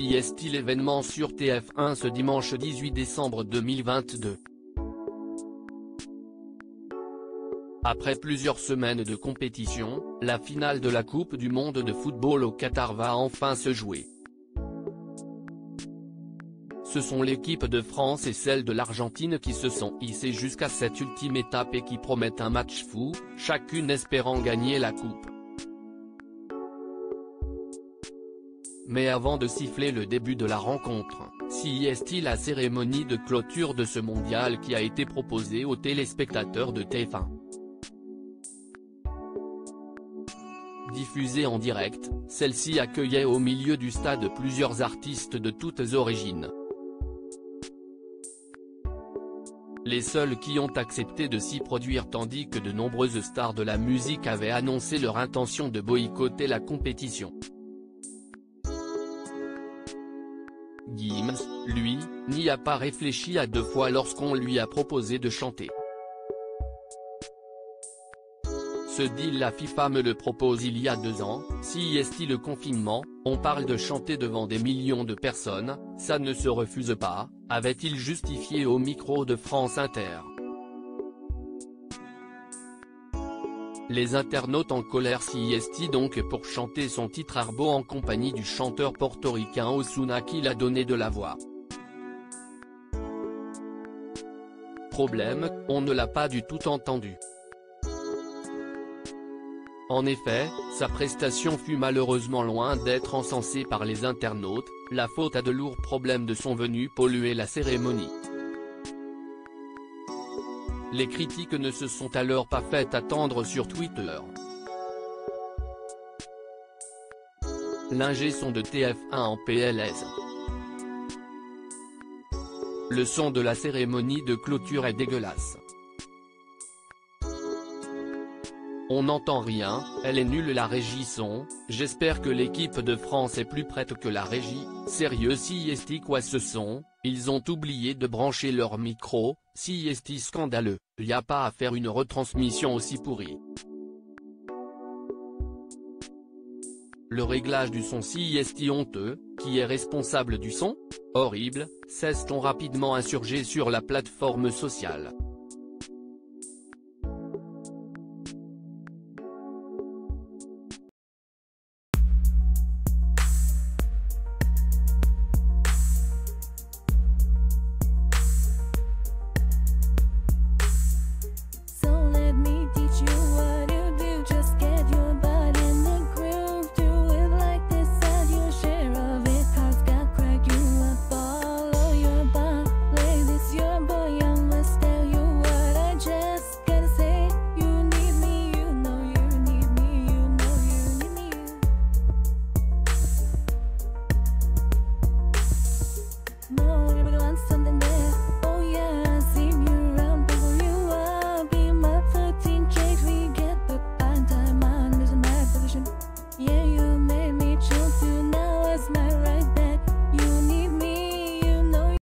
CIST l'événement sur TF1 ce dimanche 18 décembre 2022. Après plusieurs semaines de compétition, la finale de la Coupe du monde de football au Qatar va enfin se jouer. Ce sont l'équipe de France et celle de l'Argentine qui se sont hissées jusqu'à cette ultime étape et qui promettent un match fou, chacune espérant gagner la coupe. Mais avant de siffler le début de la rencontre, si est-il la cérémonie de clôture de ce mondial qui a été proposée aux téléspectateurs de TF1. Diffusée en direct, celle-ci accueillait au milieu du stade plusieurs artistes de toutes origines. Les seuls qui ont accepté de s'y produire tandis que de nombreuses stars de la musique avaient annoncé leur intention de boycotter la compétition. Gims, lui, n'y a pas réfléchi à deux fois lorsqu'on lui a proposé de chanter. Ce deal la FIFA me le propose il y a deux ans, si est le confinement, on parle de chanter devant des millions de personnes, ça ne se refuse pas, avait-il justifié au micro de France Inter. Les internautes en colère s'y donc pour chanter son titre Arbo en compagnie du chanteur portoricain Osuna qui l'a donné de la voix. Problème, on ne l'a pas du tout entendu. En effet, sa prestation fut malheureusement loin d'être encensée par les internautes, la faute à de lourds problèmes de son venu polluer la cérémonie. Les critiques ne se sont alors pas faites attendre sur Twitter. L'ingé son de TF1 en PLS. Le son de la cérémonie de clôture est dégueulasse. On n'entend rien, elle est nulle la régie son, j'espère que l'équipe de France est plus prête que la régie, sérieux si est quoi ce son, ils ont oublié de brancher leur micro, si est scandaleux, y a pas à faire une retransmission aussi pourrie. Le réglage du son si est honteux, qui est responsable du son? Horrible, cesse-t-on rapidement insurgé sur la plateforme sociale.